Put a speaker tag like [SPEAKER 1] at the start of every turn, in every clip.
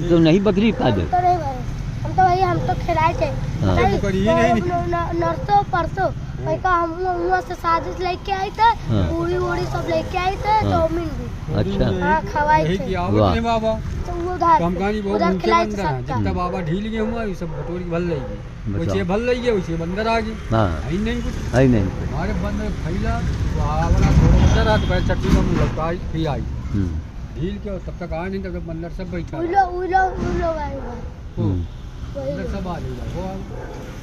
[SPEAKER 1] तो
[SPEAKER 2] नहीं
[SPEAKER 3] भरे हम तो भैया हम तो खिलाए थे।
[SPEAKER 2] हाँ।
[SPEAKER 3] नहीं,
[SPEAKER 1] तो करी ही नहीं।
[SPEAKER 3] न- न- नरसों परसों वही का हम वहाँ से साजिश लेके आए थे।
[SPEAKER 2] हाँ।
[SPEAKER 3] पूरी वूरी सब लेके आए थे
[SPEAKER 2] हाँ।
[SPEAKER 3] चाउमीन भी।
[SPEAKER 2] अच्छा।
[SPEAKER 3] हाँ, खवाई थे।
[SPEAKER 2] वाह।
[SPEAKER 3] तो उधर
[SPEAKER 1] तो हम कहानी बहुत बंदर हैं। जितना बाबा ढील गए हुआ ये सब बटोरी भल वैसे भल गए वैसे बंदर आ गए।
[SPEAKER 2] हाँ।
[SPEAKER 1] है नहीं कुछ।
[SPEAKER 2] है नहीं।
[SPEAKER 1] हमारे बंदर फैला वाला थोड़ा बंदर आ तो पहले चट्टी में लगता आई फिर आई।
[SPEAKER 2] हम्म।
[SPEAKER 1] ढील के तब तक आया नहीं तब तक बंदर सब बैठा
[SPEAKER 3] उलो उलो उलो आए।
[SPEAKER 1] तो
[SPEAKER 2] हम्म।
[SPEAKER 1] बंदर सब आ।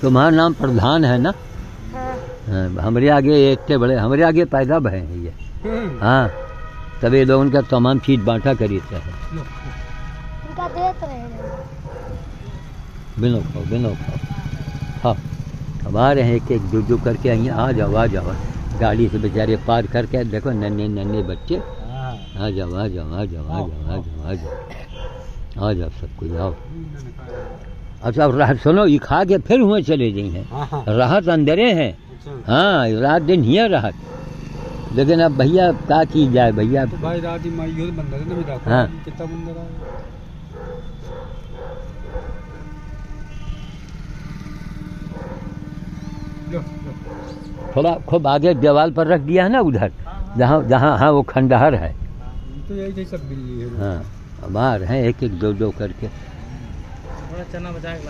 [SPEAKER 2] तुम्हारा नाम प्रधान है ना?
[SPEAKER 3] हाँ।
[SPEAKER 2] हाँ, हमारे आगे इतने बड़े हमारे आगे पैदा भय हैं ये।
[SPEAKER 1] हम्म।
[SPEAKER 2] हाँ। तब ये लोगों का तमाम चीज़ बांटा करी थे बिनो खाओ बिनो खाओ हाँ अब आ रहे हैं एक एक दो दो करके यहाँ आ जाओ आ जाओ। गाड़ी से बेचारे पार करके देखो नन्हे नन्हे बच्चे।
[SPEAKER 1] हाँ।
[SPEAKER 2] आ जाओ आ जाओ आ जाओ आ जाओ आ जाओ आ जाओ। आ जाओ सब कुछ आओ। अच्छा अब राहत सुनो ये खा के फिर हुए चले गई हैं। राहत अंदरे हैं। हाँ रात दिन ही राहत लेकिन अब भैया क्या की जाए भैया?
[SPEAKER 1] तो भाई रात ही ना मेरा।
[SPEAKER 2] हाँ।
[SPEAKER 1] कितना बंदर
[SPEAKER 2] थोड़ा खूब आगे दीवार पर रख दिया है ना उधर जहाँ जहाँ हाँ वो खंडहर है।
[SPEAKER 1] तो यही सब बिल्ली है।
[SPEAKER 2] हाँ रहे हैं एक एक दो दो करके।
[SPEAKER 1] थोड़ा चना बचा के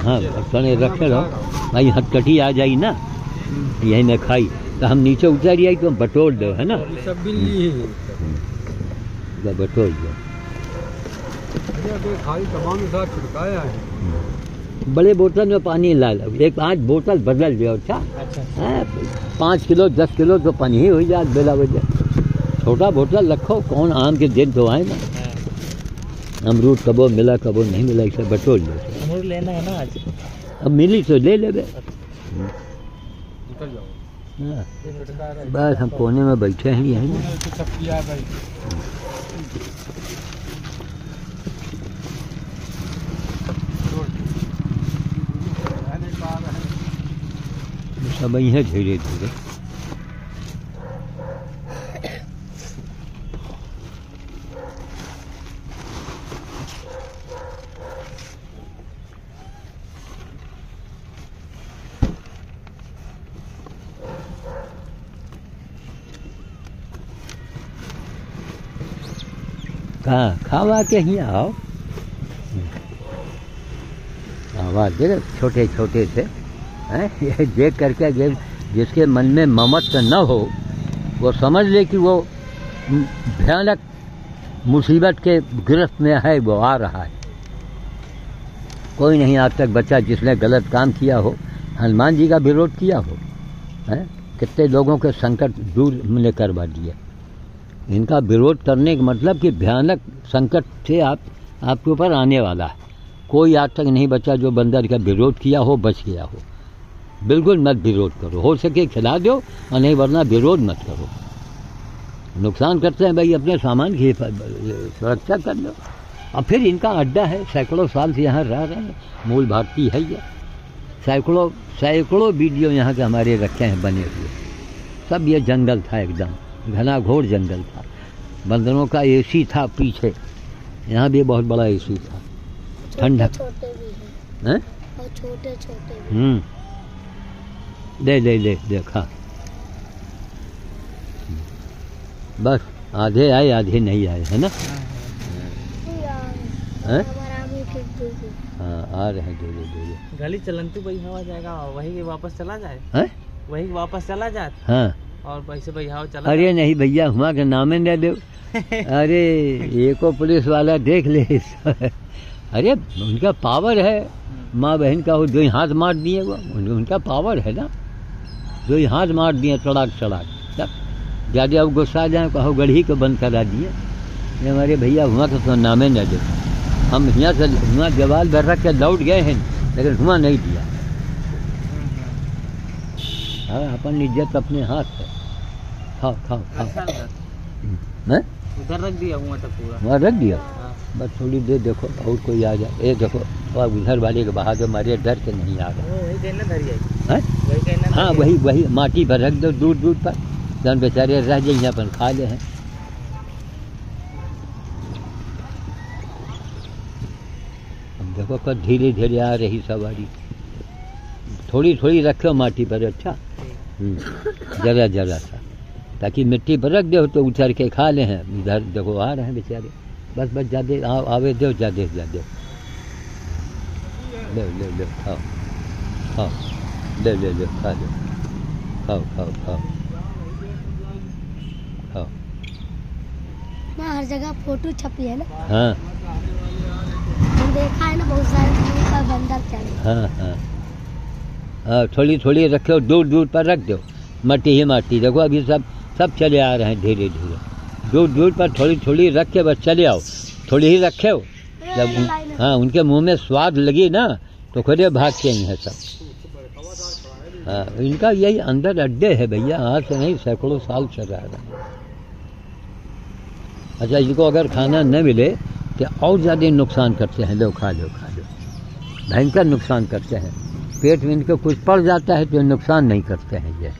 [SPEAKER 2] हाँ चने रखे रहो। भाई हथकटी आ जाई ना। यही में खाई। तो हम नीचे उतर आई तो बटोर दो है ना?
[SPEAKER 1] सब बिल्ली है।
[SPEAKER 2] तो बटोर दो।
[SPEAKER 1] खाली तमाम छिड़काया है।
[SPEAKER 2] बड़े बोतल में पानी ला लो एक पाँच बोतल बदल दो अच्छा
[SPEAKER 1] अच्छा।
[SPEAKER 2] हाँ, पाँच किलो दस किलो तो पानी ही हो जाए बेला वजह। छोटा बोतल रखो कौन आम के दिन तो आए ना। अमरूद कबो मिला कबो नहीं मिला इसे बटोर लो।
[SPEAKER 1] अमरूद लेना है ना आज?
[SPEAKER 2] अब मिली तो ले ले हाँ,
[SPEAKER 1] रहा है।
[SPEAKER 2] बस हम कोने में बैठे हैं यहीं। अब यहाँ धीरे धीरे कहाँ? खावा के ही आओ। आवाज़ छोटे छोटे से। हैं? ये देख करके जे जिसके मन में ममत्व न हो, वो समझ ले कि वो भयानक मुसीबत के गिरफ्त में है, वो आ रहा है। कोई नहीं आज तक बच्चा जिसने गलत काम किया हो, हनुमान जी का विरोध किया हो, हैं? कितने लोगों के संकट दूर हमने करवा दिया इनका विरोध करने का मतलब कि भयानक संकट से आप, आपके ऊपर आने वाला है। कोई आज तक नहीं बचा जो बंदर का विरोध किया हो, बच गया हो। बिल्कुल मत विरोध करो। हो सके खिला दो और नहीं वरना विरोध मत करो। नुकसान करते हैं भाई अपने सामान की सुरक्षा कर लो। और फिर इनका अड्डा है सैकड़ों साल से यहाँ रह रहे हैं मूल भारतीय है ये सैकड़ों सैकड़ों वीडियो यहाँ के हमारे रखे हैं बने हुए। सब ये जंगल था एकदम घना घोर जंगल था। बंदरों का एसी था पीछे यहाँ भी बहुत बड़ा एसी था। ठंडक।
[SPEAKER 3] छोटे हैं। छोटे
[SPEAKER 2] हम्म। ले ले ले देखा बस आधे आए आधे नहीं आए है ना? हैं?
[SPEAKER 3] के
[SPEAKER 2] आ रहे हैं धीरे धीरे
[SPEAKER 4] गली चलंतु बहिहावा जाएगा वही वापस चला जाए?
[SPEAKER 2] हैं?
[SPEAKER 4] वही वापस चला जाए?
[SPEAKER 2] हाँ।
[SPEAKER 4] और वैसे बहिहावा चला
[SPEAKER 2] अरे नहीं भैया हुआ के नामे न दो। अरे एको पुलिस वाला देख ले। अरे उनका पावर है। माँ बहन का वो दो हाथ मार दिए वो। उनका पावर है ना? दो ही हाथ मार दिए तड़ाक तड़ाक तब ज़्यादा अब गुस्सा जाए कहो गढ़ी को बंद करा दिए। ये हमारे भैया हुआ के तो नामे न दो। हम यहाँ से हुआ जवाल भर रख के लौट गए हैं लेकिन हुआ नहीं दिया। हाँ अपन इज़्ज़त अपने हाथ है खाओ खाओ खाओ।
[SPEAKER 4] अच्छा उधर रख दिया हुआ था पूरा।
[SPEAKER 2] वहाँ रख दिया। बस थोड़ी देर देखो और कोई आ जाए। ये देखो उधर वाले के बाहर जो मारे डर के नहीं आ रहा है।
[SPEAKER 4] वही
[SPEAKER 2] हाँ वही वही माटी पर रख दो दूर दूर पर। जन बेचारे रह जाइए अपन खा ले हैं। देखो कब धीरे धीरे आ रही सवारी। थोड़ी थोड़ी रखो माटी पर अच्छा? हम्म, जरा जरा सा। ताकि मिट्टी पर रख दो तो उतर के खा ले हैं। इधर देखो आ रहे हैं बेचारे। बस बस जादे आ, आवे दो जादे जादे। ले ले ले खाओ खाओ। ले ले ले खा लो। खाओ खाओ खाओ। खाओ।
[SPEAKER 3] ना हर जगह फ़ोटो छपी है ना?
[SPEAKER 2] हाँ।
[SPEAKER 3] हम देखा है ना बहुत सारे का बंदर चले
[SPEAKER 2] हाँ हाँ। हाँ थोड़ी थोड़ी रखो दूर दूर पर रख दो। मट्टी ही मट्टी देखो अभी सब सब चले आ रहे हैं धीरे धीरे। दूर दूर पर थोड़ी थोड़ी रख के बस चले आओ। थोड़ी ही रखे हो। जब उन, हाँ। उनके मुँह में स्वाद लगी ना तो खुद भाग के हैं सब। हाँ इनका यही अंदर अड्डे है भैया आज से नहीं सैकड़ों साल चल रहा रहे हैं। अच्छा इनको अगर खाना न मिले तो और ज़्यादा नुकसान करते हैं। लो खा लो खा लो। भयंकर नुकसान करते हैं। पेट में इनको कुछ पड़ जाता है तो नुकसान नहीं करते हैं ये।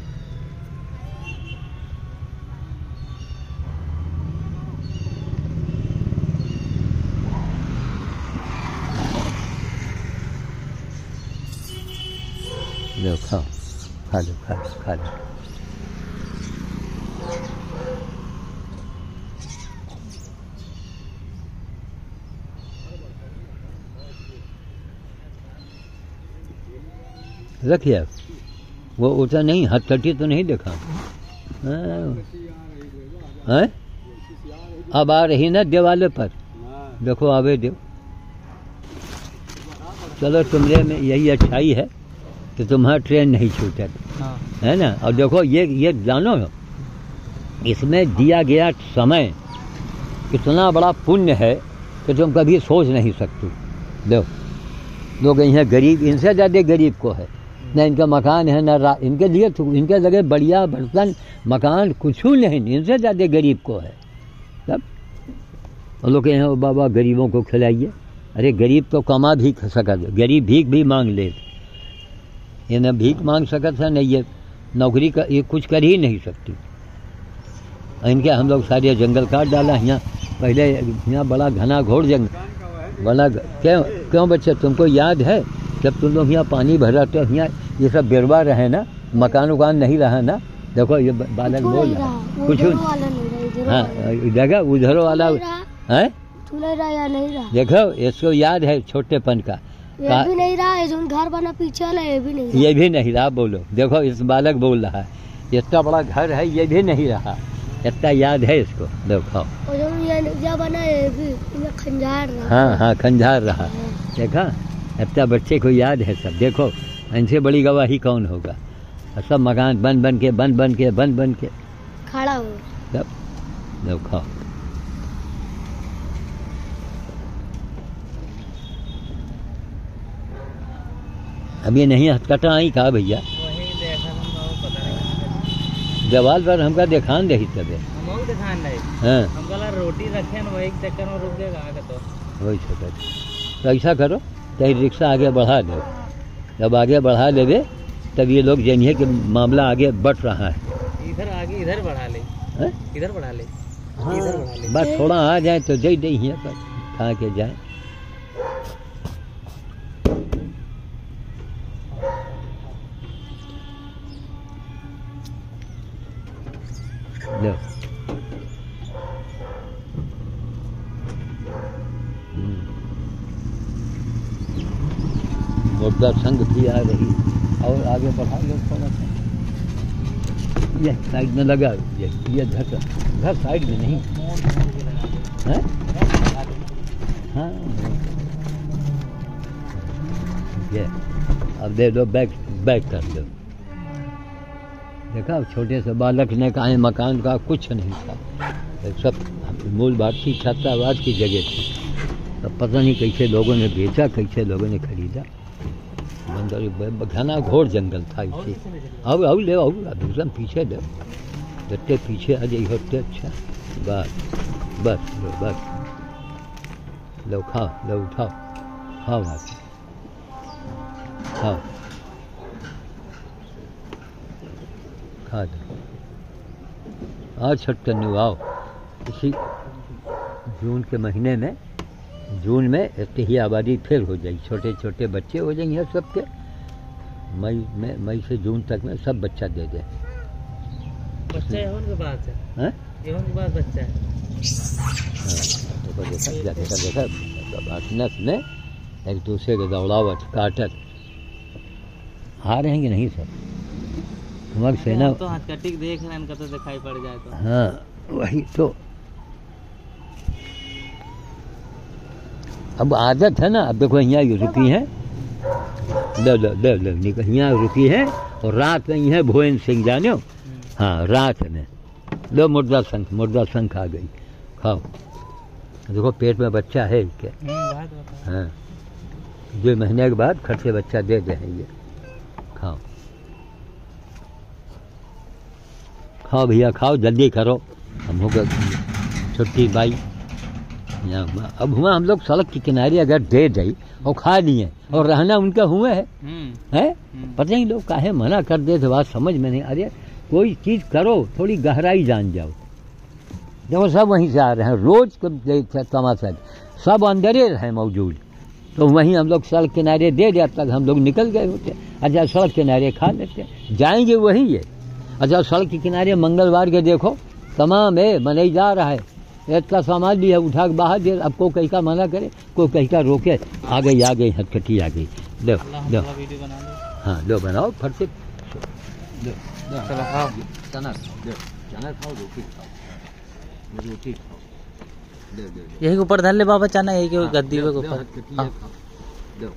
[SPEAKER 2] लो, खाओ। खा लो खा लो खा लो। रखिए वो उठा नहीं हथकटी तो नहीं देखा। हाँ। हैं? अब आ रही ना देवाले पर। देखो आवे दो। चलो तुमरे में यही अच्छाई है। कि तुम्हारा ट्रेन नहीं छूटे।
[SPEAKER 4] हाँ।
[SPEAKER 2] है ना? और देखो ये ये जानो इसमें दिया गया समय इतना बड़ा पुण्य है कि तुम कभी सोच नहीं सकते। देखो लोग यहाँ गरीब इनसे ज़्यादा गरीब को है। न इनका मकान है ना रा इनके लिए तो इनके जगह बढ़िया बर्तन मकान कुछ नहीं इनसे ज़्यादा गरीब को है। तब और लोग यहाँ "ओ बाबा गरीबों को खिलाइए। अरे गरीब तो कमा भी सकत गरीब भीख भी मांग ले ये न भीख मांग सकत है न ये नौकरी का ये कुछ कर ही नहीं सकती। इनके हम लोग सारे जंगल काट डाला यहाँ पहले यहाँ बड़ा घना घोर जंगल बड़ा क्यों क्यों बच्चे तुमको याद है? जब तुम लोग यहाँ पानी भरा तो यहाँ ये सब बिरवा रहे ना मकान उकान नहीं रहा ना देखो ये बालक बोल रहा कुछ हाँ जगह उधर वाला है?
[SPEAKER 3] रहा।
[SPEAKER 2] देखो इसको याद है छोटेपन का
[SPEAKER 3] ये भी नहीं रहा ये जो घर बना पीछे वाला ये भी नहीं रहा।
[SPEAKER 2] ये भी नहीं रहा बोलो। देखो इस बालक बोल रहा है इतना बड़ा घर है ये भी नहीं रहा। इतना याद है इसको देखो।
[SPEAKER 3] और जो ये बना ये भी इनमें खंजार रहा।
[SPEAKER 2] हाँ हाँ खंजार रहा।
[SPEAKER 3] हाँ।
[SPEAKER 2] देखा? इतना बच्चे को याद है सब। देखो इनसे बड़ी गवाही कौन होगा? सब मकान बन बन के बन बन के बन बन के।
[SPEAKER 3] खड़ा हो।
[SPEAKER 2] सब देखो। अब ये नहीं हथकटा आई कहा भैया?
[SPEAKER 4] देखा
[SPEAKER 2] जवाल पर हमका देखान
[SPEAKER 4] हम और नहीं
[SPEAKER 2] हाँ।
[SPEAKER 4] हम रोटी रखे न वही चक्कर में रुक गए आगे तो।
[SPEAKER 2] वही छोटा तो ऐसा करो चाहे रिक्शा आगे बढ़ा दो। जब आगे बढ़ा देवे तब ये लोग जानिए कि मामला आगे बढ़ रहा है।
[SPEAKER 4] इधर आगे इधर बढ़ा ले।
[SPEAKER 2] हैं?
[SPEAKER 4] इधर बढ़ा ले।
[SPEAKER 2] हाँ, बस थोड़ा आ जाए तो दे दे पर खा के जाए। लो हम्म। मुर्दा संघ भी आ रही। और आगे बढ़ा लो थोड़ा सा। ये साइड में लगा। ये ये घर घर साइड में नहीं। है? हाँ। ये। अब दे दो बैक बैक कर दो। देखा, छोटे से बालक ने कहा मकान का कुछ नहीं था। ये सब मूल बात थी, छात्रावास की जगह थी। तो पता नहीं कैसे लोगों ने बेचा, कैसे लोगों ने खरीदा। बंदर घना घोर जंगल था इसे। अब अब ले दूसरा पीछे दे जत्ते पीछे आ जाइए, होते अच्छा। बस बस, लो बस। लो, खाओ, लो, उठाओ। खाओ खाओ। खा दो आज छठ करने आओ इसी जून के महीने में जून में इतनी ही आबादी फिर हो जाएगी। छोटे छोटे बच्चे हो जाएँगे सबके। मई में मई से जून तक में सब बच्चा दे दे।
[SPEAKER 4] बच्चा है। है? बच्चा
[SPEAKER 2] देखो देखा देखा देखा में एक दूसरे के दौड़ावट काटत। आ रहे हैं कि नहीं सर हमारी सेना
[SPEAKER 4] तो हथकटी देख रहे हैं इनका तो दिखाई पड़ जाए तो।
[SPEAKER 2] हाँ वही तो। अब आदत है ना अब देखो यहाँ ये रुकी है। लो लो लो लो निकल यहाँ रुकी है और रात में यहाँ भुवन सिंह जाने। हो हाँ रात में लो मुर्दा संख मुर्दा संख आ गई। खाओ। देखो पेट में बच्चा है क्या?
[SPEAKER 4] हम्म,
[SPEAKER 2] हाँ। दो महीने के बाद खट से बच्चा दे दे ये। खाओ। खाओ भैया खाओ जल्दी करो। हम हो छुट्टी यहाँ अब हुआ हम लोग सड़क के किनारे अगर दे दई और खा लिए और रहना उनका हुआ है।
[SPEAKER 4] हम्म।
[SPEAKER 2] है?
[SPEAKER 4] हम्म।
[SPEAKER 2] पता नहीं लोग काहे मना कर दे तो बात समझ में नहीं अरे कोई चीज़ करो थोड़ी गहराई जान जाओ। देखो सब वहीं से आ रहे हैं। रोज तमाशा सब अंदर ही रहे मौजूद। तो वहीं हम लोग सड़क किनारे दे दे तक हम लोग निकल गए होते। अच्छा सड़क किनारे खा लेते। जाएँगे वही है अच्छा सड़क के किनारे मंगलवार के देखो तमाम है मनाई जा रहा है। इतना सामान भी है उठा के बाहर दे अब कोई कहीं का मना करे कोई कहीं का रोके आ गई आ गई हथकटी आ गई।
[SPEAKER 4] बना लो
[SPEAKER 2] हाँ लो बनाओ फट से।
[SPEAKER 4] यही ऊपर धर ले बाबा चना यही के
[SPEAKER 2] हाँ,
[SPEAKER 4] गद्दी के ऊपर हाँ।
[SPEAKER 2] खाओ।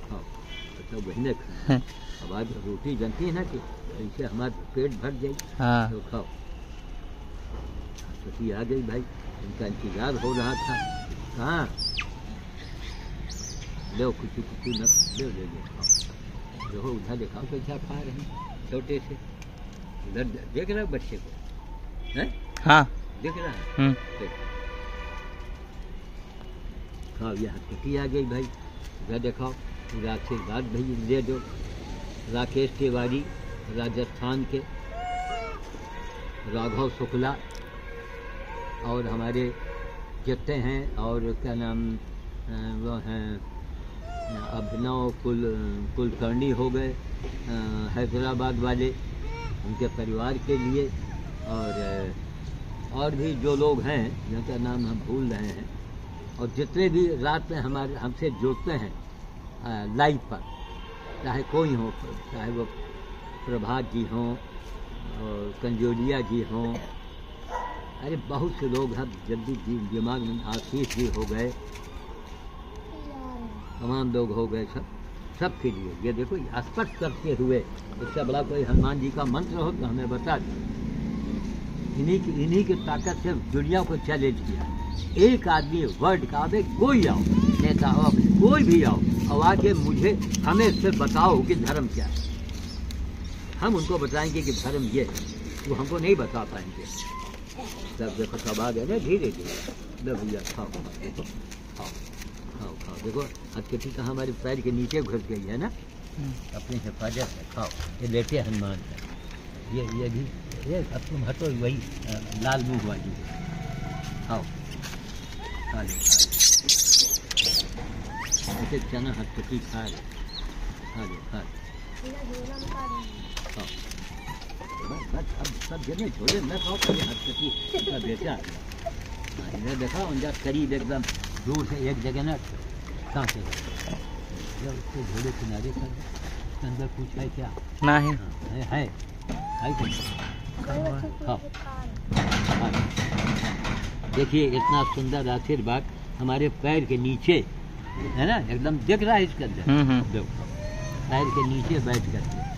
[SPEAKER 2] अच्छा बहने खाओ
[SPEAKER 4] हैं,
[SPEAKER 2] अब आज रोटी जनती है ना कि ऐसे हमारा पेट भर जाए
[SPEAKER 4] हाँ।
[SPEAKER 2] तो खाओ। छुट्टी आ गई भाई। उनका इंतज़ार हो रहा था। कहाँ लो कुछ कुछ न ले ले ले खाओ। देखो उधर दिखाओ कैसा खा रहे हैं। छोटे से। उधर देख रहे हो बच्चे को? हैं?
[SPEAKER 4] हाँ।
[SPEAKER 2] देख रहा है?
[SPEAKER 4] हम्म।
[SPEAKER 2] खाओ यहाँ छुट्टी आ गई भाई। उधर दिखाओ। पूरा आशीर्वाद भाई दे दो। राकेश तिवारी। राजस्थान के राघव शुक्ला और हमारे जितने हैं और क्या नाम वो हैं, अभिनव कुल, कुलकर्णी हो गए हैदराबाद वाले, उनके परिवार के लिए और और भी जो लोग हैं, जिनका नाम हम भूल रहे हैं, और जितने भी रात में हमारे, हमसे जुड़ते हैं लाइव पर, चाहे कोई हो, चाहे वो प्रभात जी हों और कंजोलिया जी हों। अरे बहुत से लोग हैं, जल्दी दिमाग में आशीष जी हो गए। तमाम लोग हो गए, सब सबके लिए। ये देखो स्पष्ट करते हुए, इससे बड़ा कोई हनुमान जी का मंत्र हो तो हमें बता दें। इन्हीं की इन्हीं की ताकत से दुनिया को चैलेंज किया। एक आदमी वर्ल्ड का अब कोई आओ। नेता हो कोई भी आओ और आके मुझे हमें सिर्फ़ बताओ कि धर्म क्या है। हम उनको बताएँगे कि धर्म ये है वो हमको नहीं बता पाएँगे। सब देखो सब आ गए ना धीरे धीरे। लो भैया खाओ खाओ खाओ खाओ देखो हथकटी तो हमारे पैर के नीचे घुस गई है ना? अपनी हिफाजत है खाओ ये लेटे हनुमान है। ये ये भी ये अब तुम हटो वही लाल मुँह वाली खाओ खा लो खा लो। ऐसे चना हथकटी खा लो खा लो खा लो। देखा उनका करीब एकदम दूर से एक जगह ना जब उसको घोड़े किनारे कर उसके अंदर कुछ है क्या
[SPEAKER 4] नहीं.
[SPEAKER 2] हाँ, है है है हाँ। देखिए इतना सुंदर आशीर्वाद हमारे पैर के नीचे है ना? एकदम दिख रहा है इसके अंदर।
[SPEAKER 4] हम्म हम्म।
[SPEAKER 2] देखो पैर के नीचे बैठ करके।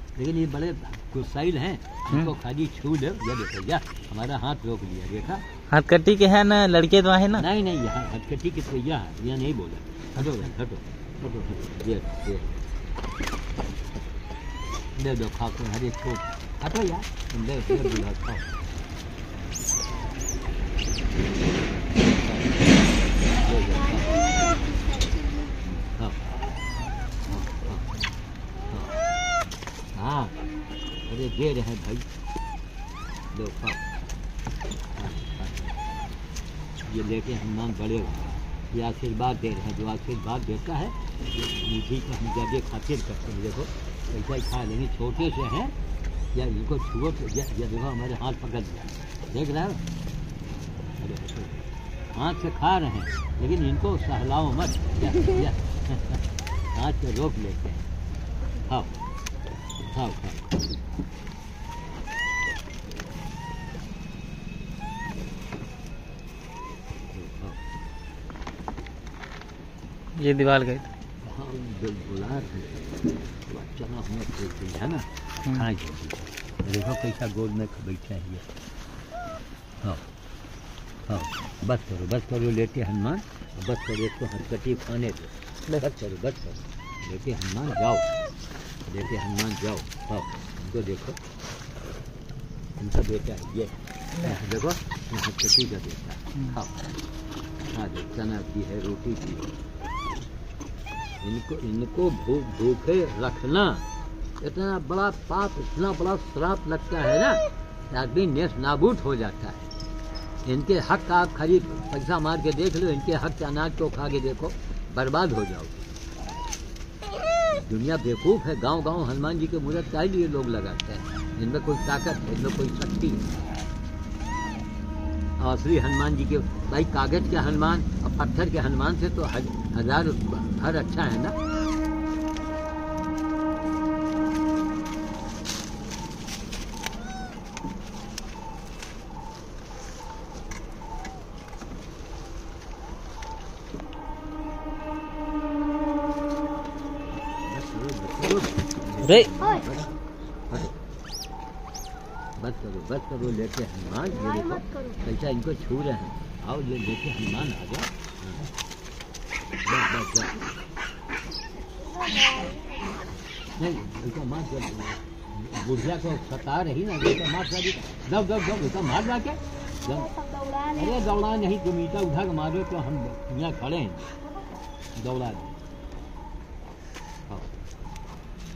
[SPEAKER 2] लेकिन ये बड़े गुस्साइल हैं इनको खाली छू दो या देखो या हमारा हाथ रोक लिया देखा?
[SPEAKER 4] हथकट्टी के है ना लड़के तो है ना?
[SPEAKER 2] नहीं नहीं यहाँ हथकटी के तो यह यह नहीं बोला। हटो हटो हटो हटो ये ये। दे दो खाओ तुम हरे छोट हटो यार दे दे बुला खाओ दे दो, खाओ। खाओ। हाँ, हाँ, हाँ। हाँ रहे हैं भाई दो। ये लेके हनुमान बड़े हो गए। ये आशीर्वाद दे रहे हैं जो आशीर्वाद देता है मुझे का हम ज़्यादा खातिर करते हैं। देखो ऐसा ही खा लेंगे छोटे से हैं या इनको छुओ तो या, देखो हमारे हाथ पकड़ लिया। देख रहे हो? अरे हाथ से खा रहे हैं लेकिन इनको सहलाओ मत। हाथ से रोक लेते हैं। खाओ खाओ खाओ।
[SPEAKER 4] ये दीवार गई
[SPEAKER 2] हाँ देख है ना?
[SPEAKER 4] हम्म।
[SPEAKER 2] देखो कैसा गोद में बैठा है हाँ हाँ बस करो बस करो लेटे हनुमान। बस करो इसको हरकती खाने दो। बस करो बस करो। लेटे हनुमान जाओ। लेटे हनुमान जाओ। हाँ। इनको देखो। इनका बेटा है। ये देखो ये हरकती का बेटा। खाओ। खा दो चना भी है, रोटी भी है। इनको इनको भूख, भूखे रखना। इतना बड़ा पाप, इतना बड़ा श्राप लगता है ना आदमी नेस नाबूद हो जाता है। इनके हक आप खरीद, पैसा मार के देख लो, इनके हक के अनाज को खा के देखो, बर्बाद हो जाओ दुनिया बेवकूफ़ है। गाँव गाँव हनुमान जी के मूर्त का लिए लोग लगाते हैं। इनमें कोई ताकत है, इनमें कोई शक्ति है। और असली हनुमान जी के, भाई कागज़ के हनुमान और पत्थर के हनुमान से तो हज- हज़ार, हर अच्छा है ना
[SPEAKER 4] रे
[SPEAKER 2] बस करो बस करो लेके हनुमान ये देखो कैसा इनको छू रहे हैं। आओ ये लेके हनुमान आ गया। बस बस बस। नहीं इसको मार कर बुढ़िया को सता रही ना इसको मार कर दब दब दब इसको मार ला के दब
[SPEAKER 3] दौड़ा
[SPEAKER 2] अरे दौड़ा नहीं तुम ईटा उठा के मारो तो हम यहाँ खड़े हैं। दौड़ा दे हाँ।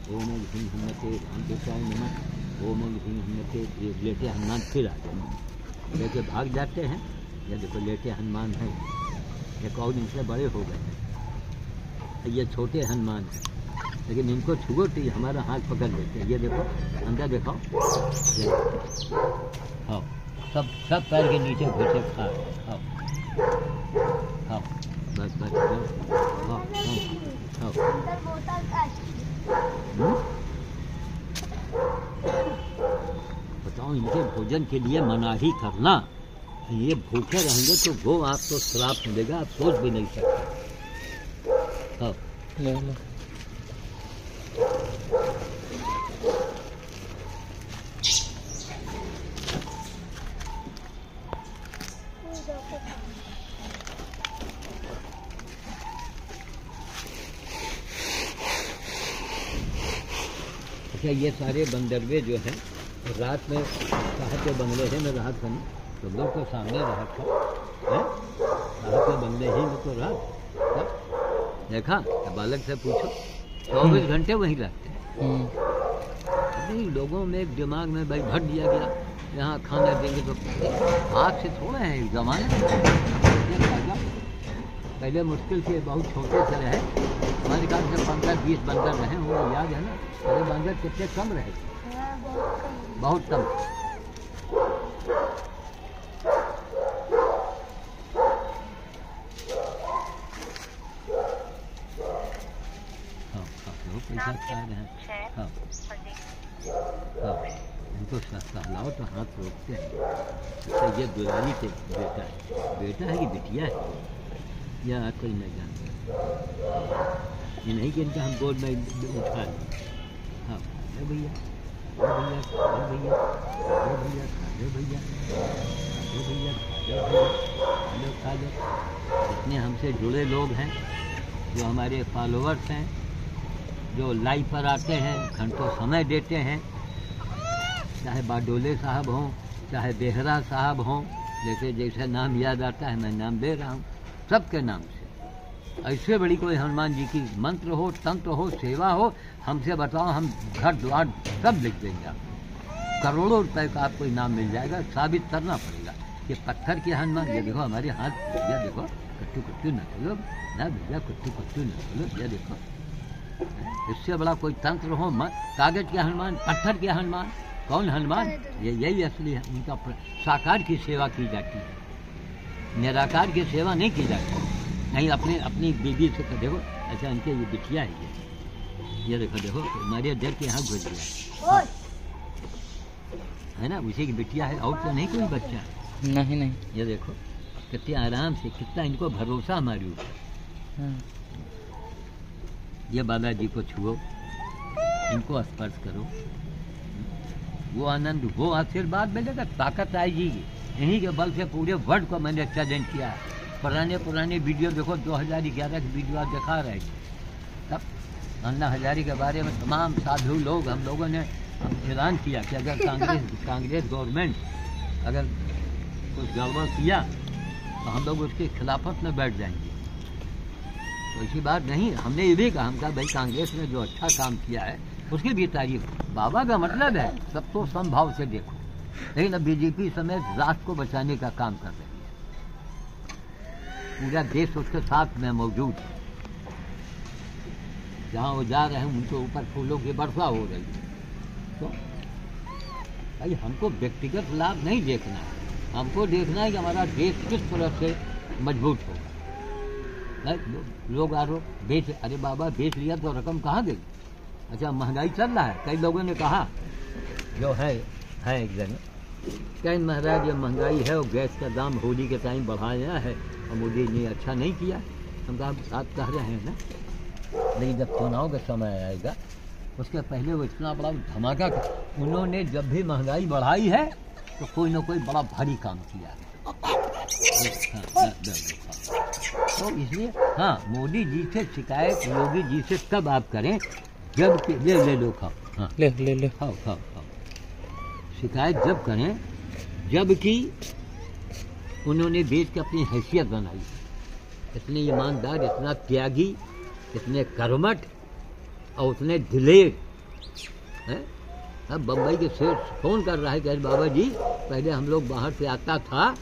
[SPEAKER 2] ओम ह्रीं हनुमते रामदेवताय नमः ओम ह्रीं हनुमते ये लेटे हनुमान फिर आते हैं लेके भाग जाते हैं। ये देखो लेटे हनुमान हैं। एक और इनसे बड़े हो गए हैं? ये छोटे हनुमान हैं। लेकिन इनको छुगो तो हमारा हाथ पकड़ लेते हैं। ये देखो, अंदर देखो। हाँ सब सब पैर के नीचे घुसे खा खाओ खाओ। बस बस बस। खाओ खाओ खाओ
[SPEAKER 3] अंदर बोतल का
[SPEAKER 2] हम्म? बताओ इनके भोजन के लिए मनाही करना। ये भूखे रहेंगे तो वो आपको श्राप मिलेगा आप सोच भी नहीं सकते। हाँ अच्छा ये सारे बंदरवे जो हैं रात में साहब के बंगले हैं मैं राहत बनी तो लोग को सामने रहा था हैं? साहब के बंगले ही में तो रात? देखा तो बालक से पूछो चौबीस तो घंटे वहीं रहते हैं।
[SPEAKER 4] हम्म।
[SPEAKER 2] नहीं लोगों में एक दिमाग में भाई भर दिया गया यहाँ खाना देंगे तो हाथ से थोड़ा है इस जमाने पहले मुश्किल से बहुत छोटे से रहे हमारे ख्याल से पंद्रह बीस बंदर रहे वो याद है ना? अरे बंदर कितने कम रहे।
[SPEAKER 3] हाँ, बहुत कम।
[SPEAKER 2] हाँ, हाँ, हैं। इनको सहलाओ तो हाथ रोकते हैं। अच्छा ये दुलारी के बेटा है। बेटा है कि बिटिया है? या कोई नहीं जानता ये नहीं कि इनका हम गोद में उठा लें। हाँ भैया। जितने हमसे जुड़े लोग हैं, जो हमारे फॉलोअर्स हैं, जो लाइव पर आते हैं, घंटों समय देते हैं, चाहे बाडोले साहब हों, चाहे बेहरा साहब हों, जैसे जैसे नाम याद आता है, मैं नाम दे रहा हूँ, सबके नाम से। ऐसे बड़ी कोई हनुमान जी की मंत्र हो, तंत्र हो, सेवा हो हमसे बताओ, हम घर द्वार सब लिख देंगे। आप करोड़ों रुपए का आपको इनाम मिल जाएगा, साबित करना पड़ेगा ये पत्थर के हनुमान, ये देखो हमारे हाथ, ये देखो, कट्टू कट्टू न खोलो ना भैया, कट्टू कट्टू न खोलो ये देखो। इससे बड़ा कोई तंत्र हो मत। कागज़ के हनुमान, पत्थर के हनुमान, कौन हनुमान? ये यही असली है, उनका साकार की सेवा की जाती है। निराकार की सेवा नहीं की जाती। नहीं, अपने, अपनी बीबी से तो देखो अच्छा इनके ये बिटिया है ये। ये देखो देखो मारिया डर के यहाँ घुस गया है ना? उसी की बिटिया है और तो नहीं कोई बच्चा?
[SPEAKER 4] नहीं नहीं।
[SPEAKER 2] ये देखो कितने आराम से कितना इनको भरोसा हमारे ऊपर।
[SPEAKER 4] हाँ।
[SPEAKER 2] ये बालाजी को छुओ इनको स्पर्श करो। वो आनंद वो आशीर्वाद मिलेगा ताकत आएगी। यहीं के बल से पूरे वर्ल्ड को मैंने चैलेंज किया है। पुराने पुराने वीडियो देखो 2011 के वीडियो आप दिखा रहे थे। अन्ना हजारी के बारे में तमाम साधु लोग हम लोगों ने ऐलान किया कि अगर कांग्रेस कांग्रेस गवर्नमेंट अगर कुछ गड़बड़ किया तो हम लोग उसके खिलाफत में बैठ जाएँगे। तो ऐसी बात नहीं हमने ये भी कहा हम कहा भाई कांग्रेस ने जो अच्छा काम किया है उसकी भी तारीफ़ बाबा का मतलब है सबको समभाव से देखो। लेकिन अब बीजेपी समेत राष्ट्र को बचाने का काम कर रही है। पूरा देश उसके साथ में मौजूद है। जहाँ वो जा रहे हैं, उनके ऊपर फूलों की वर्षा हो रही है। तो भाई, हमको व्यक्तिगत लाभ नहीं देखना है। हमको देखना है कि हमारा देश किस तरह से मज़बूत होगा। लोग आरोप बेच, अरे बाबा, बेच लिया तो रकम कहाँ गई अच्छा महँगाई चल रहा है। कई लोगों ने कहा, जो है है एक जगह कहीं महाराज, ये महँगाई है और गैस का दाम होली के टाइम बढ़ाया है? और मोदी ने अच्छा नहीं किया। हम आप कह रहे हैं ना? लेकिन जब चुनाव का समय आएगा उसके पहले वो इतना बड़ा धमाका उन्होंने जब भी महँगाई बढ़ाई है तो कोई ना कोई बड़ा भारी काम किया है। तो इसलिए हाँ मोदी जी से शिकायत योगी जी से तब आप करें जब कि ले ले लो खाओ। हाँ।
[SPEAKER 4] ले ले ले।
[SPEAKER 2] खाओ खाओ खाओ। शिकायत जब करें जब कि उन्होंने बेच के अपनी हैसियत बनाई। इतने ईमानदार इतना त्यागी इतने कर्मठ और उतने दिलेर हैं? अब बम्बई के सेठ फ़ोन कर रहा है कि अरे बाबा जी पहले हम लोग बाहर से आता था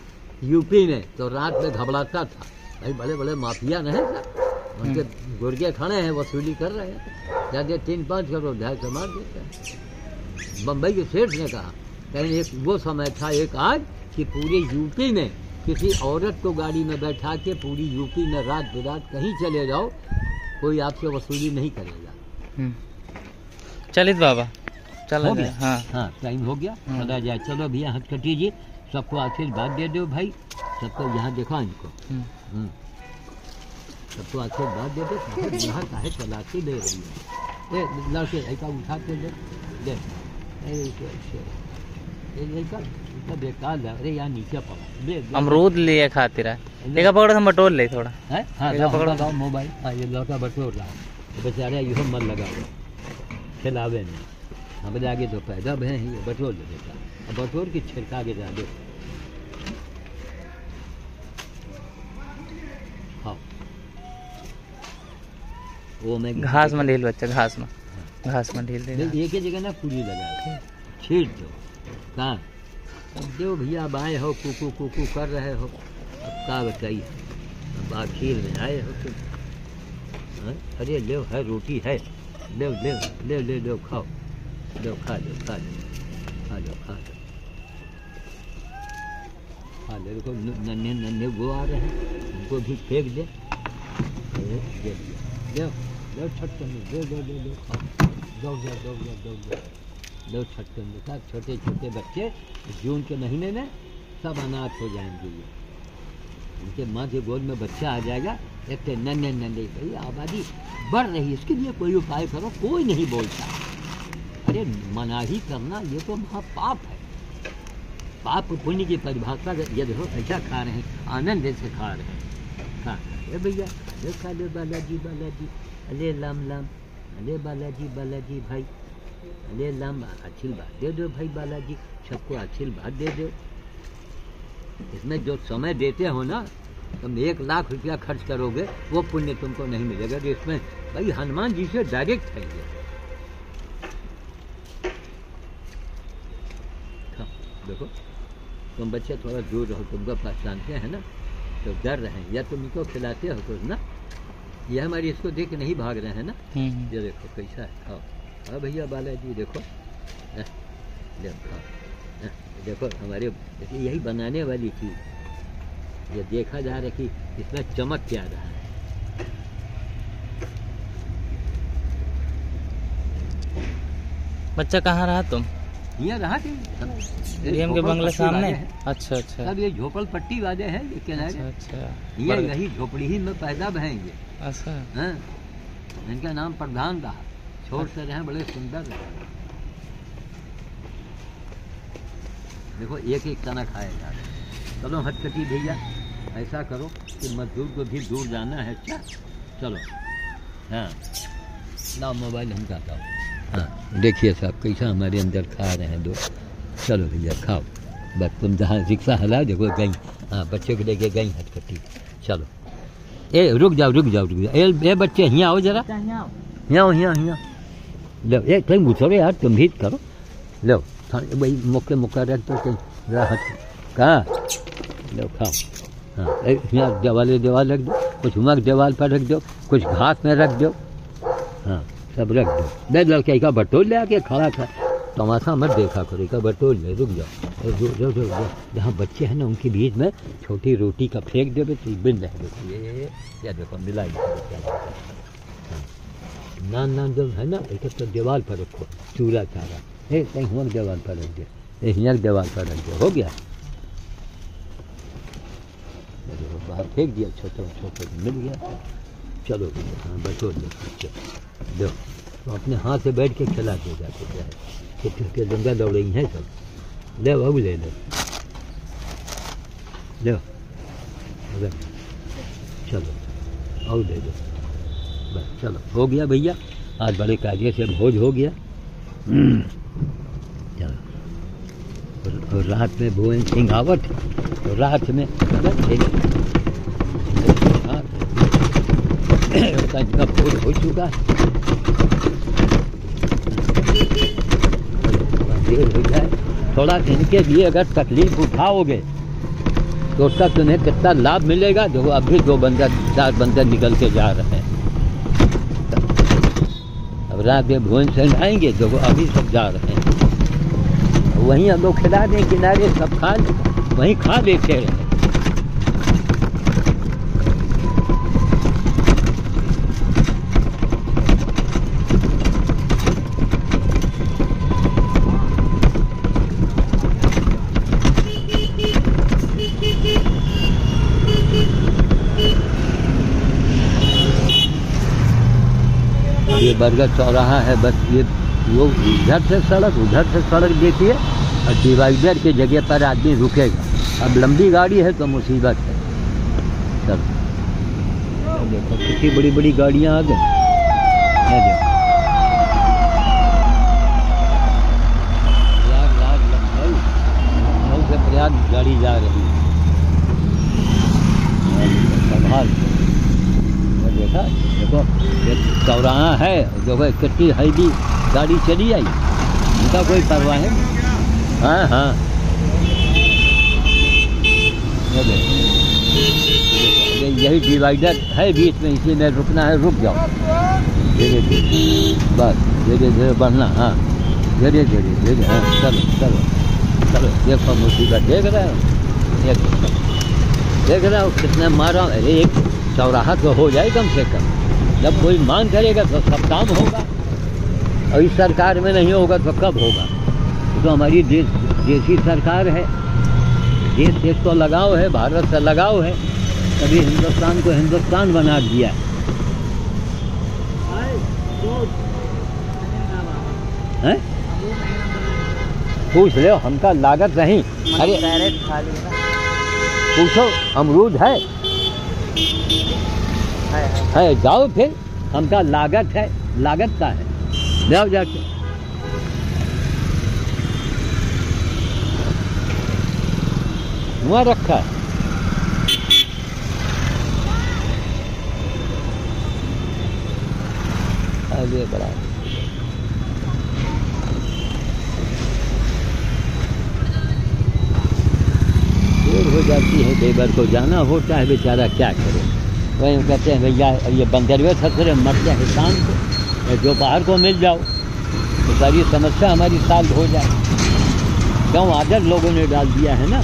[SPEAKER 2] यूपी में तो रात में घबराता था। भाई बड़े बड़े माफिया नहीं सर उनके गुर्गे खड़े हैं वसूली कर रहे हैं। ज़्यादा तीन पाँच करोड़ ढाई सौ मार देते हैं। बम्बई के सेठ ने कहा कहीं एक वो समय था एक आज कि पूरे यूपी में किसी औरत को गाड़ी में बैठा के पूरी यूपी में रात बिरात कहीं चले जाओ कोई आपसे वसूली नहीं करेगा।
[SPEAKER 4] हम्म। चलित बाबा चलो
[SPEAKER 2] हो गया?
[SPEAKER 4] हाँ
[SPEAKER 2] हाँ। टाइम हो गया।
[SPEAKER 4] हाँ।
[SPEAKER 2] चला जाए चलो भैया हथकटी जी सबको आशीर्वाद दे दो भाई। सबको यहाँ देखो इनको।
[SPEAKER 4] हम्म।
[SPEAKER 2] हम्म। सबको आशीर्वाद दे दो बुढ़ा काहे चलाती ले रही है। लड़के ऐसा उठा के ले है ले ले।
[SPEAKER 4] अमरूद लिए खातिर है पकड़ो हम ले थोड़ा
[SPEAKER 2] है हाँ। मोबाइल हाँ ये लड़का रहा है तो बेचारा मन लगा खिलावे में हमारे आगे तो पैदा भय है बटोर ले बेटा अब बटोर की छिड़का के जा दो हाँ वो मैं
[SPEAKER 4] घास में ढील बच्चा घास में घास में ढील दे
[SPEAKER 2] एक ही जगह ना पूरी लगा छीट दो कहाँ अब दो भैया अब आए हो कुकू कुकू कर रहे हो, अब का बताइए? अब आखिर में आए हो तुम। हाँ? अरे ले, है, रोटी है। ले ले ले ले, लो, खाओ। लो, खा लो खा लो। खा लो खा लो। खा लो देखो नन्हे नन्हे वो आ रहे हैं। उनको भी फेंक दे। लो लो छटकन में दो दो दो दो खाओ। दो दो दो दो दो दो दो छटकन में साथ छोटे छोटे बच्चे जून के महीने में सब अनाथ हो जाएँगे। ये उनके माँ के गोद में बच्चा आ जाएगा, एक नन्हे नन्हे, भाई, आबादी बढ़ रही है, इसके लिए कोई उपाय करो, कोई नहीं बोलता। अरे मनाही करना, ये तो महापाप है। पाप पुण्य की परिभाषा ये देखो, ऐसा खा रहे हैं, आनंद से खा रहे हैं। खा अरे भैया अरे खा लो बालाजी बालाजी, अरे लाम लाम, अरे बालाजी बालाजी, भाई अरे लाम आशीर्वाद दे दो भाई बालाजी सबको आशीर्वाद दे दो। इसमें जो समय देते हो ना तुम एक लाख रुपया खर्च करोगे वो पुण्य तुमको नहीं मिलेगा तो इसमें भाई हनुमान जी से डायरेक्ट है ये। हाँ, देखो तुम बच्चे थोड़ा दूर रहो तुमको पहचानते हैं ना तो डर रहे हैं या तुम इनको खिलाते हो कुछ ना ये हमारी इसको देख नहीं भाग रहे हैं ना?
[SPEAKER 4] हम्म।
[SPEAKER 2] ये देखो कैसा है खाओ हाँ भैया बालाजी देखो। हाँ, ले खाओ हाँ, देखो हमारे देखिए यही बनाने वाली चीज़ ये देखा जा रहा है कि इसमें चमक क्या रहा है।
[SPEAKER 4] बच्चा कहाँ रहा तुम?
[SPEAKER 2] यहाँ रहा कि?
[SPEAKER 4] डीएम के बंगले सामने? अच्छा अच्छा।
[SPEAKER 2] सब ये झोपड़ पट्टी वाले हैं ये किनारे।
[SPEAKER 4] अच्छा अच्छा।
[SPEAKER 2] ये यही झोपड़ी ही में पैदा भयेंगे
[SPEAKER 4] अच्छा।
[SPEAKER 2] हाँ इनका नाम प्रधान रहा। से रहे बड़े सुंदर देखो एक एक तना खाएगा चलो हटकटी भैया ऐसा करो कि मजदूर को भी दूर जाना है। अच्छा? चलो। हाँ। ना मोबाइल हम खाता हूँ। हाँ देखिए साहब कैसा हमारे अंदर खा रहे हैं दो चलो भैया खाओ। बस तुम जहाँ रिक्शा हलाओ देखो गई। हाँ बच्चों को लेके गई हटकटी चलो। ए रुक जाओ रुक जाओ रुक जाओ। ए, ए बच्चे यहाँ आओ जरा। यहाँ आओ। यहाँ यहाँ कहीं उतरो यार तुम भी करो लो थोड़ी- वही मुक्के मुक्का रख दो कहीं राहत कहाँ लो खाओ हाँ यहाँ देवाले देवाल रख दो कुछ उमक देवाल पर रख दो कुछ घास में रख दो हाँ सब रख दो दे लड़के का बटोल ले आके खड़ा था तमाशा मत देखा करो का बटोल ले रुक जाओ रुक जाओ रुक जाओ जहाँ बच्चे हैं ना उनके बीच में छोटी रोटी का फेंक देवे तो बिन रहे देखो ये देखो मिलाई नान नान जब है ना एक तो दीवार पर रखो चूल्हा चारा ए कहीं हुआ दीवार पर रख दे हियर दीवार पर रख दे हो गया बाहर फेंक दिया छोटा छोटा मिल गया चलो भैया हाँ बैठो दो तो अपने हाथ से बैठ के खिला दे जाते क्या है छोटे छोटे डंगा दौड़े हैं सब ले बाबू ले ले लो चलो और दे दो चलो हो गया भैया। आज बड़े कायदे से भोज हो गया। चलो। और और रात में भुवन सिंह आवत तो रात में हाँ, इतना हो चुका देर हो जाए। थोड़ा इनके लिए अगर तकलीफ़ उठाओगे तो उसका तुम्हें कितना लाभ मिलेगा जो अभी दो बंदर चार बंदर निकल के जा रहे हैं। रात में भुवन से आएँगे, जो वो अभी सब जा रहे हैं। वहीं हम लोग खिला दें किनारे सब खा वहीं खा लेते रहे बरगद चौराहा है, बस ये वो इधर से सड़क, उधर से सड़क देखिए, और डिवाइडर के जगह पर आदमी रुकेगा। अब लंबी गाड़ी है तो मुसीबत है। ये देखो, कितनी बड़ी बड़ी गाड़ियाँ आ गई। गाड़ी जा रही है। ये देखा ये चौराहा है, देखो कितनी हैवी गाड़ी चली आई। उनका कोई परवाह है? हाँ हाँ। यही डिवाइडर है बीच में इसी में रुकना है, रुक जाओ। धीरे धीरे। बस, धीरे धीरे बढ़ना हाँ। धीरे धीरे धीरे हाँ। चलो चलो चलो। देखो, मुसीबत देख रहे हो? देख रहे हो कितने मारा एक चौराहा तो हो जाए कम से कम। जब कोई मांग करेगा तो सब काम होगा। और इस सरकार में नहीं होगा तो कब होगा? तो हमारी देश देशी सरकार है। देश देश को लगाव है भारत से लगाव है। तभी हिंदुस्तान को हिंदुस्तान बना दिया है। हैं? पूछ लो हमका लागत नहीं। अरे पूछो अमरूद है?
[SPEAKER 4] है।
[SPEAKER 2] जाओ फिर, हमका लागत है, लागत का है। जाओ जाके। वहाँ रखा है। देर हो जाती है कई बार को जाना होता है, बेचारा क्या करे? वही कहते हैं भैया ये बंदरवे खतरे मर जाए शाम को या दोपहर को मिल जाओ तो सारी समस्या हमारी साल हो जाए। क्यों? आदर लोगों ने डाल दिया है ना?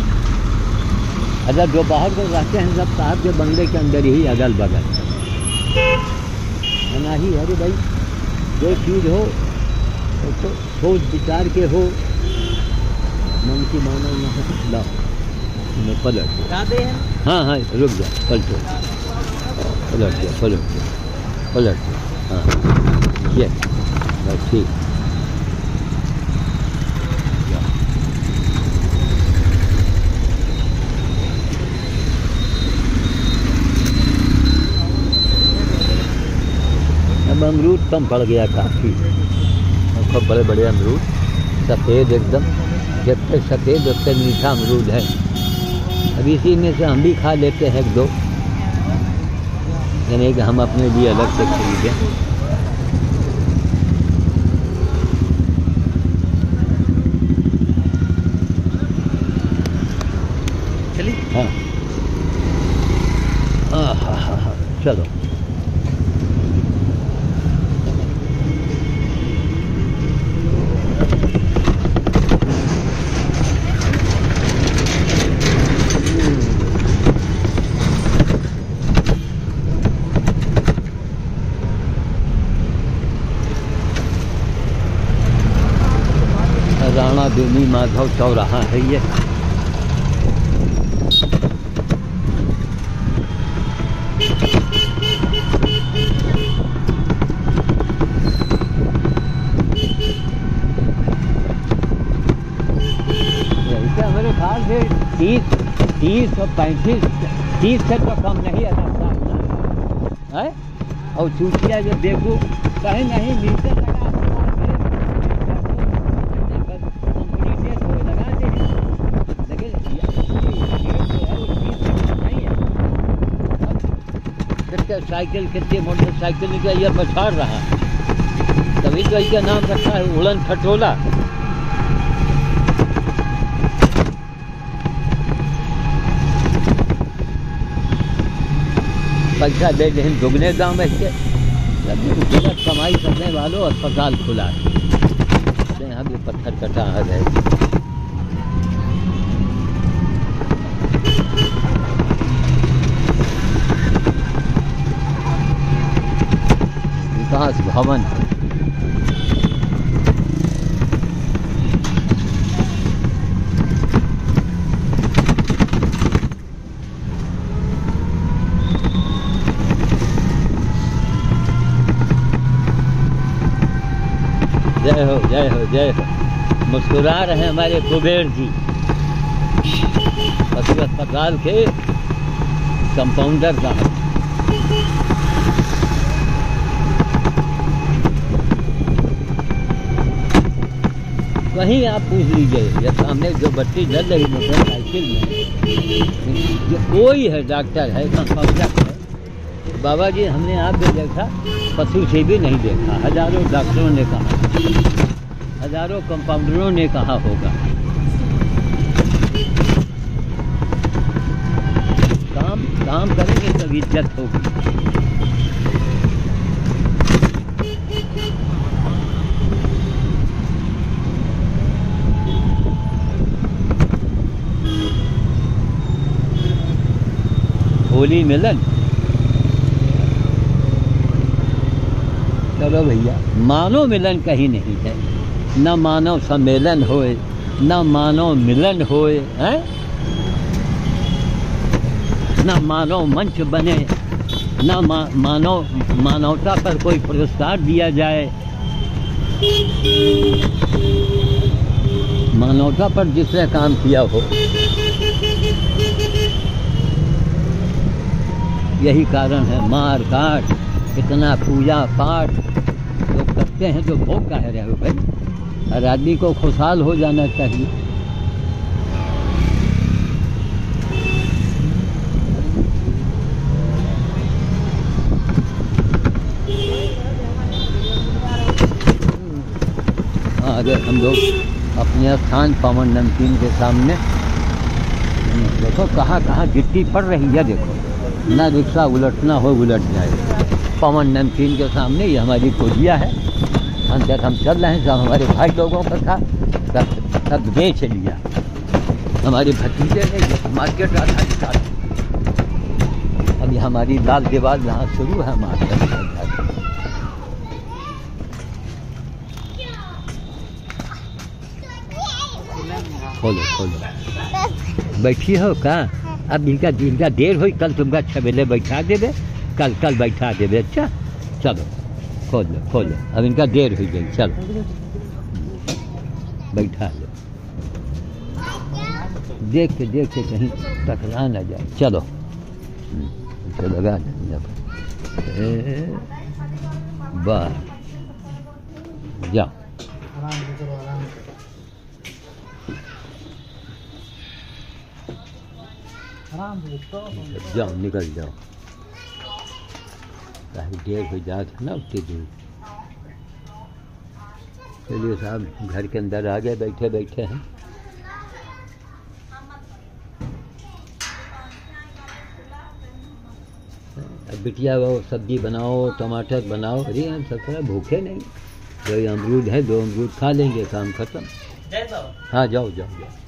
[SPEAKER 2] अगर जो बाहर को रहते हैं सब साहब के बंगले के अंदर ही अगल बगल ना ही अरे भाई जो चीज़ हो वो तो सोच विचार के हो। मन की मानो न हो लाओ मैं पलट
[SPEAKER 4] हैं।
[SPEAKER 2] हाँ रुक जा पलटो। पलट गया पलट गया पलट गया हाँ ये बस ठीक अब अमरूद कम पड़ गया काफ़ी। खूब बड़े बड़े अमरूद? सफ़ेद एकदम। जितने सफ़ेद उतने मीठा अमरूद है। अब इसी में से हम भी खा लेते हैं एक दो। यानी कि हम अपने लिए अलग से खरीदें।
[SPEAKER 4] चलिए।
[SPEAKER 2] हाँ। हाँ हाँ हाँ हाँ चलो। बेनी माधव चौराहा है ये। तीस तीस और पैंतीस। तीस से तो कम नहीं है और चूतिया जब देखो, कहीं नहीं मीटर लगा हुआ है, कंपनी डेट हो लगा दे के साइकिल कितनी मोटरसाइकिल निकल ये पछाड़ रहा। तभी तो इसका नाम रखा है उड़न खटोला। पैसा दे दें, दुगने दाम इसके। कमाई करने वालों, अस्पताल खुला है। यहाँ भी पत्थर कटा आ विकास भवन। जय हो जय हो जय हो। मुस्कुरा रहे हैं हमारे कुबेर जी। पशु अस्पताल के कंपाउंडर साहब। कहीं आप पूछ लीजिए, ये सामने जो बत्ती जल रही मोटरसाइकिल में ये कोई है, डॉक्टर है है, बाबा जी, हमने आप भी देखा, पशु से भी नहीं देखा, हज़ारों डॉक्टरों ने कहा, हज़ारों कंपाउंडरों ने कहा होगा। काम काम करेंगे तब इज़्ज़त होगी। होली मिलन। चलो भैया। मानव मिलन कहीं नहीं है। न मानव सम्मेलन होए न मानव मिलन होए हैं? न मानव मंच बने न मा, मानव मानवता पर कोई पुरस्कार दिया जाए। मानवता पर जिसने काम किया हो यही कारण है मार काट इतना पूजा पाठ। लोग करते हैं तो भोग का है रहे भाई। हर आदमी को खुशहाल हो जाना चाहिए। हाँ, अगर हम लोग अपने स्थान पवन नमकीन के सामने देखो कहाँ कहाँ गिट्टी पड़ रही है देखो। ना रिक्शा उलटना हो उलट जाए। पवन नमकीन के सामने ये हमारी कोजिया है। अंदर हम चल रहे हैं सब हमारे भाई लोगों का था सब सब बेच लिया। हमारे भतीजे ने ये मार्केट आधा निकाल। ये हमारी लाल दीवार जहाँ शुरू है मार्केट खोलो खोलो। बैठी हो का अब इनका इनका देर हुई, कल तुमका छबेले बैठा देवे कल कल बैठा देवे अच्छा? चलो, खोल लो खोल। लो अब इनका देर हो गई, चलो। बैठा लो। देख के देख के कहीं टकरा ना जाए। चलो। इसे लगा जाओ। जाओ निकल जाओ काफ़ी देर हो जात ना उतनी दूर चलिए साहब घर के अंदर आ गए बैठे बैठे हैं बिटिया वो सब्ज़ी बनाओ टमाटर बनाओ अरे हम सब थोड़ा भूखे नहीं दो अमरूद है दो अमरूद खा लेंगे काम खत्म हाँ जाओ जाओ जाओ